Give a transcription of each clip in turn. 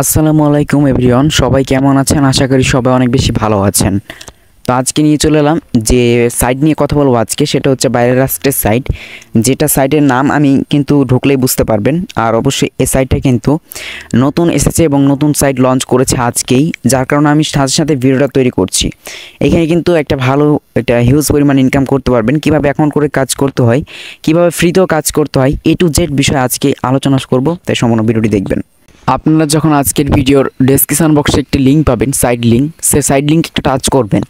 আসসালামু আলাইকুম এভরিওয়ান, সবাই কেমন আছেন? আশা করি সবাই অনেক বেশি ভালো আছেন। তো আজকে নিয়ে চলে এলাম যে সাইট নিয়ে কথা বলব আজকে, সেটা হচ্ছে বাইরের রাষ্ট্রের সাইট যেটা সাইটের নাম আমি কিন্তু ঢুকলেই বুঝতে পারবেন। আর অবশ্যই এই সাইটটা কিন্তু নতুন এসেছে এবং নতুন সাইট লঞ্চ করেছে আজকেই, যার কারণে আমি সাথে সাথে ভিডিওটা তৈরি করছি। এখানে কিন্তু একটা ভালো, একটা হিউজ পরিমাণ ইনকাম করতে পারবেন। কীভাবে অ্যাকাউন্ট করে কাজ করতে হয়, কীভাবে ফ্রিতেও কাজ করতে হয় এ টু জেড বিষয়ে আজকে আলোচনা করব, তাই সম্পূর্ণ ভিডিওটি দেখবেন। আপনারা যখন আজকের ভিডিওর ডেসক্রিপশন বক্সে একটি লিঙ্ক পাবেন সাইড লিঙ্ক সে সাইড লিঙ্ক একটা টাচ করবেন।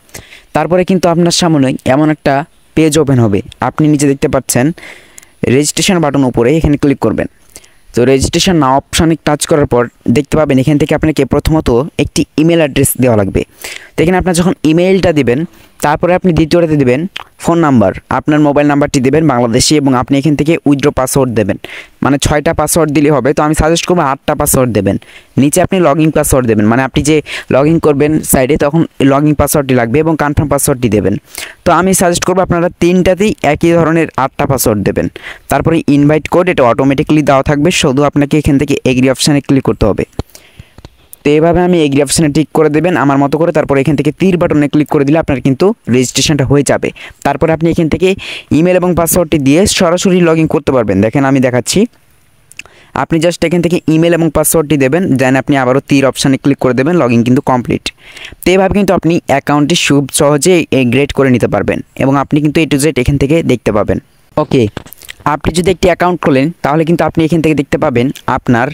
তারপরে কিন্তু আপনার সামনে এমন একটা পেজ ওপেন হবে। আপনি নিচে দেখতে পাচ্ছেন রেজিস্ট্রেশন বাটন উপরে এখানে ক্লিক করবেন। তো রেজিস্ট্রেশন না অপশানে টাচ করার পর দেখতে পাবেন, এখান থেকে আপনাকে প্রথমত একটি ইমেল অ্যাড্রেস দেওয়া লাগবে। তো এখানে আপনার যখন ইমেলটা দিবেন তারপরে আপনি দ্বিতীয়টাতে দেবেন ফোন নাম্বার। আপনার মোবাইল নাম্বারটি দেবেন বাংলাদেশি এবং আপনি এখান থেকে উইথড্র পাসওয়ার্ড দেবেন। মানে ছয়টা পাসওয়ার্ড দিলে হবে, তো আমি সাজেস্ট করব আটটা পাসওয়ার্ড দেবেন। নিচে আপনি লগ ইন পাসওয়ার্ড দেবেন। মানে আপনি যে লগ ইন করবেন সাইডে তখন লগ ইন পাসওয়ার্ডটি লাগবে এবং কনফার্ম পাসওয়ার্ডটি দেবেন। তো আমি সাজেস্ট করব আপনারা তিনটাতেই একই ধরনের আটটা পাসওয়ার্ড দেবেন। তারপরে ইনভাইট কোড এটা অটোমেটিকলি দেওয়া থাকবে। শুধু আপনাকে এখান থেকে এগ্রি অপশানে ক্লিক করতে হবে। তো এভাবে আমি এগ্রি অপশানে টিক করে দেবেন, আমার মতো করে। তারপর এখান থেকে তীর বাটনে ক্লিক করে দিলে আপনার কিন্তু রেজিস্ট্রেশনটা হয়ে যাবে। তারপর আপনি এখান থেকে ইমেল এবং পাসওয়ার্ডটি দিয়ে সরাসরি লগ করতে পারবেন। দেখেন আমি দেখাচ্ছি। আপনি জাস্ট এখান থেকে ইমেল এবং পাসওয়ার্ডটি দেবেন দেন আপনি আবারও তীর অপশানে ক্লিক করে দেবেন লগ কিন্তু কমপ্লিট তো এভাবে কিন্তু আপনি অ্যাকাউন্টটি খুব সহজে গ্রেড করে নিতে পারবেন এবং আপনি কিন্তু এ টু জেড এখান থেকে দেখতে পাবেন। ওকে আপনি যদি একটি অ্যাকাউন্ট খোলেন, তাহলে কিন্তু আপনি এখান থেকে দেখতে পাবেন আপনার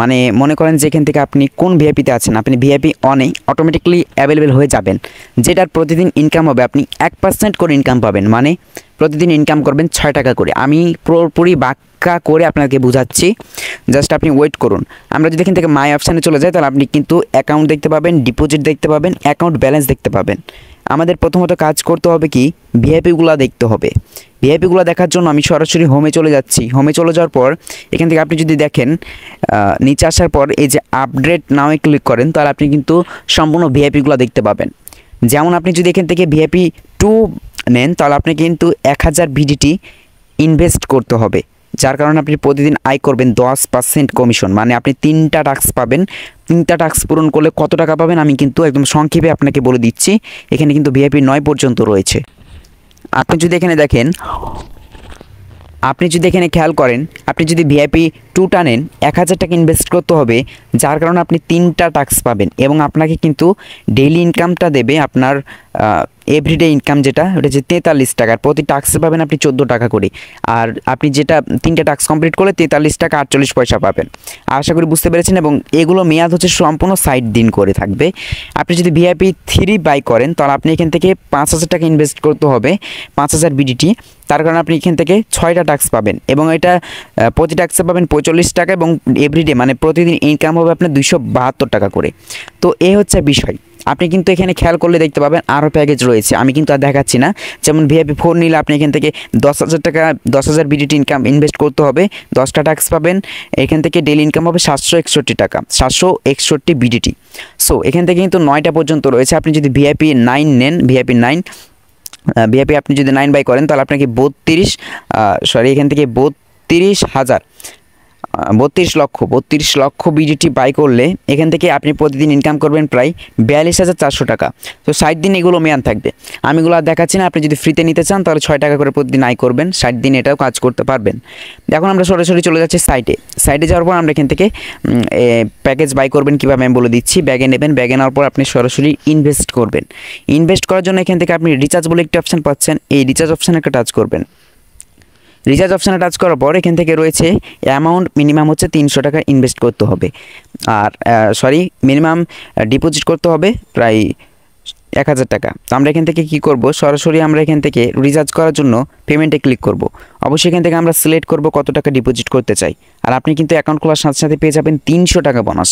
মানে মনে করেন যেখান থেকে আপনি কোন ভিআইপিতে আছেন, আপনি ভিআইপি অনে অটোমেটিকলি অ্যাভেলেবেল হয়ে যাবেন। যেটার প্রতিদিন ইনকাম হবে, আপনি এক পার্সেন্ট করে ইনকাম পাবেন। মানে প্রতিদিন ইনকাম করবেন ছয় টাকা করে। আমি পুরোপুরি বাক্কা করে আপনাকে বুঝাচ্ছি। জাস্ট আপনি ওয়েট করুন। আমরা যদি এখান থেকে মাই অপশানে চলে যাই, তাহলে আপনি কিন্তু অ্যাকাউন্ট দেখতে পাবেন ডিপোজিট দেখতে পাবেন অ্যাকাউন্ট ব্যালেন্স দেখতে পাবেন। আমাদের প্রথমত কাজ করতে হবে কি? ভিআইপিগুলো দেখতে হবে। ভিআইপিগুলো দেখার জন্য আমি সরাসরি হোমে চলে যাচ্ছি। হোমে চলে যাওয়ার পর, এখান থেকে আপনি যদি দেখেন নিচে আসার পর এই যে আপডেট নামে ক্লিক করেন, তাহলে আপনি কিন্তু সম্পূর্ণ ভিআইপিগুলো দেখতে পাবেন। যেমন আপনি যদি এখান থেকে ভিআইপি টু নেন, তাহলে আপনি কিন্তু এক হাজার ভিডিটি ইনভেস্ট করতে হবে। যার কারণে আপনি প্রতিদিন আয় করবেন দশ পার্সেন্ট কমিশন মানে আপনি তিনটা টাস্ক পাবেন। তিনটা টাস্ক পূরণ করলে কত টাকা পাবেন আমি কিন্তু একদম সংক্ষেপে আপনাকে বলে দিচ্ছি। এখানে কিন্তু ভিআইপি নয় পর্যন্ত রয়েছে। আপনি যদি এখানে দেখেন আপনি যদি এখানে খেয়াল করেন, আপনি যদি ভিআইপি টুটা নেন এক হাজার টাকা ইনভেস্ট করতে হবে, যার কারণে আপনি তিনটা টাক্স পাবেন এবং আপনাকে কিন্তু ডেইলি ইনকামটা দেবে আপনার এভরিডে ইনকাম যেটা, ওটা হচ্ছে তেতাল্লিশ টাকার প্রতি টাক্সে পাবেন আপনি চোদ্দ টাকা করে। আর আপনি যেটা তিনটে টাক্স কমপ্লিট করলে তেতাল্লিশ টাকা আটচল্লিশ পয়সা পাবেন। আশা করি বুঝতে পেরেছেন এবং এগুলো মেয়াদ হচ্ছে সম্পূর্ণ সাইট দিন করে থাকবে। আপনি যদি ভিআইপি থ্রি বাই করেন, তাহলে আপনি এখান থেকে পাঁচ হাজার টাকা ইনভেস্ট করতে হবে, পাঁচ হাজার বিডিটি তার কারণে আপনি এখান থেকে ছয়টা টাক্স পাবেন এবং এটা প্রতি টাক্সে পাবেন পঁয়তাল্লিশ টাকা এবং এভরিডে মানে প্রতিদিন ইনকাম হবে আপনার দুইশো বাহাত্তর টাকা করে। তো এ হচ্ছে বিষয়। আপনি কিন্তু এখানে খেয়াল করলে দেখতে পাবেন আরও প্যাকেজ রয়েছে। আমি কিন্তু আর দেখাচ্ছি না। যেমন ভিআইপি ফোর নিলে আপনি এখান থেকে দশ হাজার টাকা, দশ হাজার বিডিটি ইনকাম ইনভেস্ট করতে হবে। দশটা ট্যাক্স পাবেন। এখান থেকে ডেলি ইনকাম হবে সাতশো একষট্টি টাকা, সাতশো একষট্টি বিডিটি সো এখান থেকে কিন্তু নয়টা পর্যন্ত রয়েছে। আপনি যদি ভিআইপি নাইন নেন ভিআইপি নাইন ভিআইপি আপনি যদি নাইন বাই করেন তাহলে আপনাকে বত্রিশ সরি এখান থেকে বত্রিশ হাজার বত্রিশ লক্ষ বত্রিশ লক্ষ বিডিটি বাই করলে এখান থেকে আপনি প্রতিদিন ইনকাম করবেন প্রায় বিয়াল্লিশ হাজার চারশো টাকা। তো ষাট দিন এগুলো মেয়াদ থাকবে। আমি এগুলো দেখাচ্ছি না, আপনি যদি ফ্রিতে নিতে চান তাহলে ছয় টাকা করে প্রতিদিন আয় করবেন, ষাট দিন এটাও কাজ করতে পারবেন। এখন আমরা সরাসরি চলে যাচ্ছি সাইটে সাইটে যাওয়ার পর আমরা এখান থেকে প্যাকেজ বাই করবেন কীভাবে আমি বলে দিচ্ছি। ব্যাগে নেবেন ব্যাগে নেওয়ার পর আপনি সরাসরি ইনভেস্ট করবেন। ইনভেস্ট করার জন্য এখান থেকে আপনি রিচার্জ বলে একটি অপশান পাচ্ছেন। এই রিচার্জ অপশানে একটা টাচ করবেন। রিচার্জ অপশানে টাচ করার পর এখান থেকে রয়েছে অ্যামাউন্ট মিনিমাম হচ্ছে তিনশো টাকা ইনভেস্ট করতে হবে। আর সরি মিনিমাম ডিপোজিট করতে হবে প্রায় এক হাজার টাকা। তো আমরা এখান থেকে কি করব? সরাসরি আমরা এখান থেকে রিচার্জ করার জন্য পেমেন্টে ক্লিক করব। অবশ্যই এখান থেকে আমরা সিলেক্ট করব কত টাকা ডিপোজিট করতে চাই। আর আপনি কিন্তু অ্যাকাউন্ট খোলার সাথে সাথে পেয়ে যাবেন তিনশো টাকা বোনাস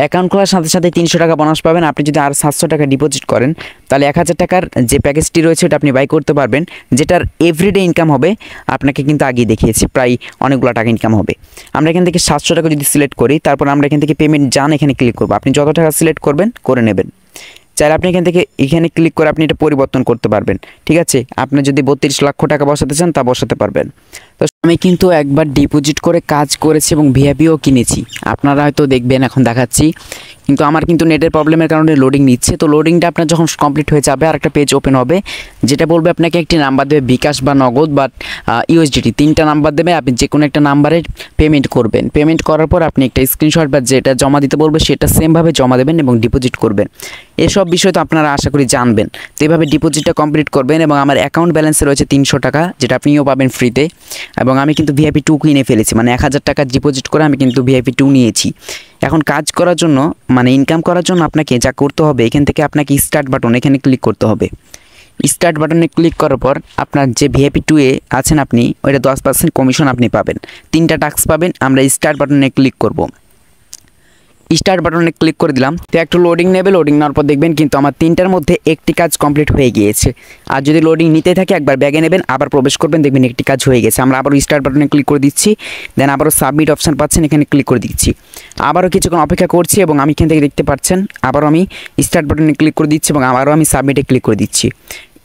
অ্যাকাউন্ট খোলার সাথে সাথে তিনশো টাকা বোনাস পাবেন। আপনি যদি আর সাতশো টাকা ডিপোজিট করেন, তাহলে এক হাজার টাকার যে প্যাকেজটি রয়েছে, ওটা আপনি বাই করতে পারবেন, যেটার এভরিডে ইনকাম হবে, আপনাকে কিন্তু আগেই দেখিয়েছি, প্রায় অনেকগুলো টাকা ইনকাম হবে। আমরা এখান থেকে সাতশো টাকা যদি সিলেক্ট করি, তারপর আমরা এখান থেকে পেমেন্ট যান এখানে ক্লিক করব। আপনি যত টাকা সিলেক্ট করবেন, করে নেবেন। চাইলে আপনি এখান থেকে এখানে ক্লিক করে আপনি এটা পরিবর্তন করতে পারবেন, ঠিক আছে? আপনি যদি বত্রিশ লক্ষ টাকা বসাতে চান, তা বসাতে পারবেন। তো আমি কিন্তু একবার ডিপোজিট করে কাজ করেছি এবং ভিআইপিও কিনেছি। আপনারা হয়তো দেখবেন, এখন দেখাচ্ছি। কিন্তু আমার কিন্তু নেটের প্রবলেমের কারণে লোডিং নিচ্ছে। তো লোডিংটা আপনার যখন কমপ্লিট হয়ে যাবে আর একটা পেজ ওপেন হবে, যেটা বলবে আপনাকে একটি নাম্বার দেবে বিকাশ বা নগদ বা ইউএসডিটি তিনটা নাম্বার দেবে, আপনি যে কোনো একটা নাম্বারে পেমেন্ট করবেন। পেমেন্ট করার পর আপনি একটা স্ক্রিনশট বা যেটা জমা দিতে বলবে, সেটা সেমভাবে জমা দেবেন এবং ডিপোজিট করবেন। এসব বিষয় তো আপনারা আশা করি জানবেন। তো এভাবে ডিপোজিটটা কমপ্লিট করবেন এবং আমার অ্যাকাউন্ট ব্যালেন্সে রয়েছে তিনশো টাকা, যেটা আপনিও পাবেন ফ্রিতে এবং আমি কিন্তু ভিআইপি টু কিনে ফেলেছি। মানে এক হাজার টাকা ডিপোজিট করে আমি কিন্তু ভিআইপি টু নিয়েছি। এখন কাজ করার জন্য মানে ইনকাম করার জন্য আপনাকে যা করতে হবে, এখান থেকে আপনাকে স্টার্ট বাটন এখানে ক্লিক করতে হবে। স্টার্ট বাটনে ক্লিক করার পর আপনার যে ভিআইপি টু এ আছেন আপনি, ওইটা দশ পার্সেন্ট কমিশন আপনি পাবেন। তিনটা টাস্ক পাবেন, আমরা স্টার্ট বাটনে ক্লিক করব। স্টার্ট বাটনে ক্লিক করে দিলাম। তো একটু লোডিং নেবে লোডিং নেওয়ার পর দেখবেন কিন্তু আমার তিনটার মধ্যে একটি কাজ কমপ্লিট হয়ে গিয়েছে। আর যদি লোডিং নিতে থাকে, একবার ব্যাগে নেবেন, আবার প্রবেশ করবেন, দেখবেন একটি কাজ হয়ে গেছে। আমরা আবারও স্টার্ট বাটনে ক্লিক করে দিচ্ছি দেন আবারও সাবমিট অপশান পাচ্ছেন, এখানে ক্লিক করে দিচ্ছি। আবারও কিছুক্ষণ অপেক্ষা করছি এবং আমি এখান থেকে দেখতে পাচ্ছেন, আবারও আমি স্টার্ট বাটনে ক্লিক করে দিচ্ছি এবং আবারও আমি সাবমিটে ক্লিক করে দিচ্ছি।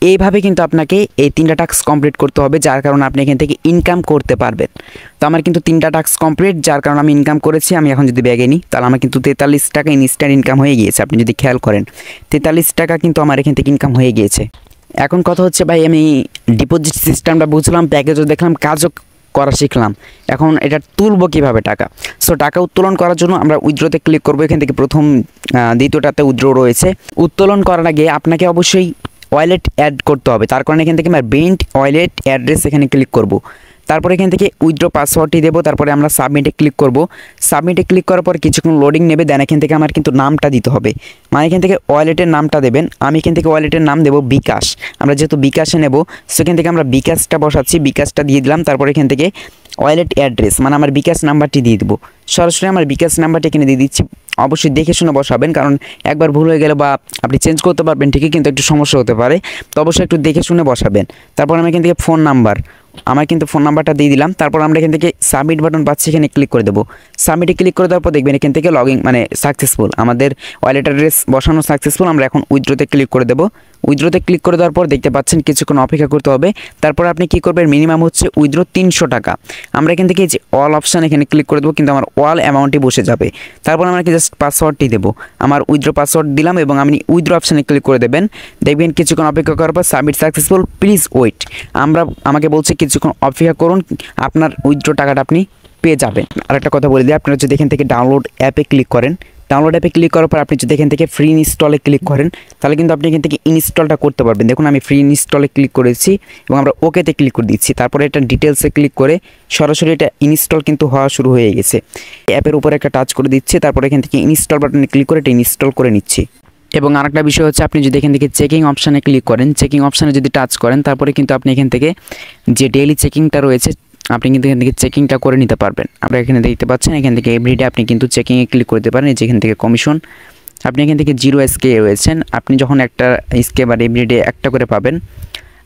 এইভাবে কিন্তু আপনাকে এই তিনটা টাস্ক কমপ্লিট করতে হবে, যার কারণে আপনি এখান থেকে ইনকাম করতে পারবেন। তো আমার কিন্তু তিনটা টাস্ক কমপ্লিট যার কারণে আমি ইনকাম করেছি, আমি এখন যদি ব্যাগে নিই, তাহলে আমার কিন্তু তেতাল্লিশ টাকা ইনস্ট্যান্ট ইনকাম হয়ে গিয়েছে, আপনি যদি খেয়াল করেন। তেতাল্লিশ টাকা কিন্তু আমার এখান থেকে ইনকাম হয়ে গিয়েছে। এখন কথা হচ্ছে ভাই, আমি ডিপোজিট সিস্টেমটা বুঝলাম প্যাকেজও দেখলাম, কাজও করা শিখলাম। এখন এটা তুলবো কীভাবে টাকা? সো টাকা উত্তোলন করার জন্য আমরা উইথড্রোতে ক্লিক করব, এখান থেকে প্রথম দ্বিতীয়টাতে উইথড্রো রয়েছে। উত্তোলন করার আগে আপনাকে অবশ্যই ওয়ালেট অ্যাড করতে হবে। তার কারণে এখান থেকে আমরা বেন্ট ওয়ালেট অ্যাড্রেস এখানে ক্লিক করব। তারপরে এখান থেকে উইথড্র পাসওয়ার্ডটি দেবো, তারপরে আমরা সাবমিটে ক্লিক করব। সাবমিটে ক্লিক করার পর কিছুক্ষণ লোডিং নেবে দেন এখান থেকে আমার কিন্তু নামটা দিতে হবে। মানে এখান থেকে ওয়ালেটের নামটা দেবেন। আমি এখান থেকে ওয়ালেটের নাম দেবো বিকাশ। আমরা যেহেতু বিকাশে নেব সেখান থেকে আমরা বিকাশটা বসাচ্ছি, বিকাশটা দিয়ে দিলাম, তারপরে এখান থেকে ওয়ালেট অ্যাড্রেস মানে আমার বিকাশ নাম্বারটি দিয়ে দেবো। সরাসরি আমার বিকাশ নাম্বারটি এখানে দিয়ে দিচ্ছি। অবশ্যই দেখে শুনে বসাবেন, কারণ একবার ভুল হয়ে গেলে বা আপনি চেঞ্জ করতে পারবেন ঠিকই, কিন্তু একটু সমস্যা হতে পারে। তো অবশ্যই একটু দেখে শুনে বসাবেন। তারপর আমি এখান থেকে ফোন নাম্বার আমার কিন্তু ফোন নাম্বারটা দিয়ে দিলাম। তারপর আমরা এখান থেকে সাবমিট বাটন পাচ্ছি, এখানে ক্লিক করে দেবো। সাবমিটে ক্লিক করে দেওয়ার পর দেখবেন এখান থেকে লগ মানে সাকসেসফুল আমাদের ওয়ালেট অ্যাড্রেস বসানো সাকসেসফুল আমরা এখন উইথড্রোতে ক্লিক করে দেবো। উইথড্রোতে ক্লিক করে দেওয়ার পর দেখতে পাচ্ছেন কিছুক্ষণ অপেক্ষা করতে হবে। তারপর আপনি কি করবেন? মিনিমাম হচ্ছে উইথড্রো তিনশো টাকা। আমরা এখান থেকে যে অল অপশান এখানে ক্লিক করে দেবো, কিন্তু আমার অল অ্যামাউন্টই বসে যাবে। তারপর আমরা কি জাস্ট পাসওয়ার্ডটি দেবো? আমার উইথড্রো পাসওয়ার্ড দিলাম এবং আপনি উইথড্রো অপশানে ক্লিক করে দেবেন। দেখবেন কিছুক্ষণ অপেক্ষা করার পর সাবমিট সাকসেসফুল, প্লিজ ওয়েট। আমরা, আমাকে বলছে কিছুক্ষণ অপেক্ষা করুন, আপনার উইথড্রো টাকাটা আপনি পেয়ে যাবেন। আরেকটা কথা বলে দিই, আপনারা যদি এখান থেকে ডাউনলোড অ্যাপে ক্লিক করেন ডাউনলোড অ্যাপে ক্লিক করার পর আপনি যদি এখান থেকে ফ্রি ইনস্টলে ক্লিক করেন, তাহলে কিন্তু আপনি এখান থেকে ইনস্টলটা করতে পারবেন। দেখুন, আমি ফ্রি ইনস্টলে ক্লিক করেছি এবং আমরা ওকেতে ক্লিক করে দিচ্ছি। তারপরে এটা ডিটেলসে ক্লিক করে সরাসরি এটা ইনস্টল কিন্তু হওয়া শুরু হয়ে গেছে। অ্যাপের উপরে একটা টাচ করে দিচ্ছে, তারপরে এখান থেকে ইনস্টল বাটনে ক্লিক করে এটা ইনস্টল করে নিচ্ছি। এবং আরেকটা বিষয় হচ্ছে, আপনি যদি এখান থেকে চেকিং অপশানে ক্লিক করেন চেকিং অপশানে যদি টাচ করেন, তারপরে কিন্তু আপনি এখান থেকে যে ডেইলি চেকিংটা রয়েছে আপনি কিন্তু এখান থেকে চেকিংটা করে নিতে পারবেন। আপনারা এখানে দেখতে পাচ্ছেন, এখান থেকে এভরিডে আপনি কিন্তু চেকিংয়ে ক্লিক করতে পারেন, এই যে এখান থেকে কমিশন আপনি এখান থেকে জিরো এসকে রয়েছেন, আপনি যখন একটা স্কে বা এভরিডে একটা করে পাবেন,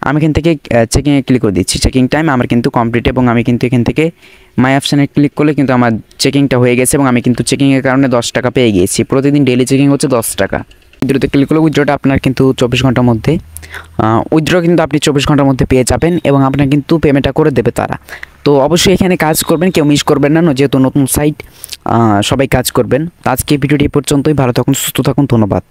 আমি এখান থেকে চেকিংয়ে ক্লিক করে দিচ্ছি। চেকিং টাইম আমার কিন্তু কমপ্লিট এবং আমি কিন্তু এখান থেকে মাই অপশানে ক্লিক করলে কিন্তু আমার চেকিংটা হয়ে গেছে এবং আমি কিন্তু চেকিংয়ের কারণে দশ টাকা পেয়ে গিয়েছি। প্রতিদিন ডেলি চেকিং হচ্ছে দশ টাকা। উইথড্রোতে ক্লিক করলে উইথড্রোটা আপনার কিন্তু চব্বিশ ঘণ্টার মধ্যে উইথড্র কিন্তু আপনি চব্বিশ ঘণ্টার মধ্যে পেয়ে যাবেন এবং আপনার কিন্তু পেমেন্টটা করে দেবে তারা। তো অবশ্যই এখানে কাজ করবেন, কেউ মিস করবেন না, যেহেতু নতুন সাইট সবাই কাজ করবেন। আজকে ভিডিওটি পর্যন্তই, ভালো থাকুন, সুস্থ থাকুন, ধন্যবাদ।